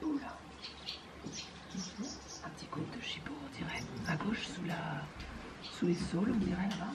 beau là. Un petit côte de chipot, on dirait. À gauche, sous, la... sous les saules, on dirait là-bas.